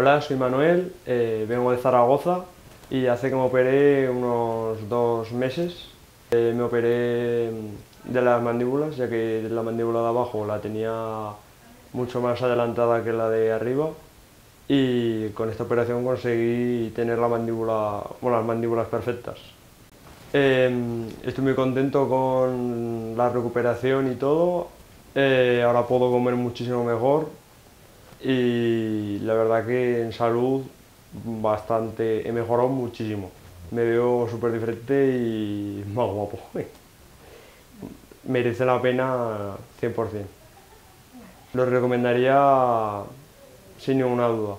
Hola, soy Manuel, eh, vengo de Zaragoza y hace que me operé unos dos meses. Eh, me operé de las mandíbulas, ya que la mandíbula de abajo la tenía mucho más adelantada que la de arriba y con esta operación conseguí tener las mandíbulas perfectas. Em, estoy muy contento con la recuperación y todo, eh, ahora puedo comer muchísimo mejor, y la verdad que en salud bastante, he mejorado muchísimo. Me veo súper diferente y más guapo. Merece la pena 100%. Lo recomendaría sin ninguna duda.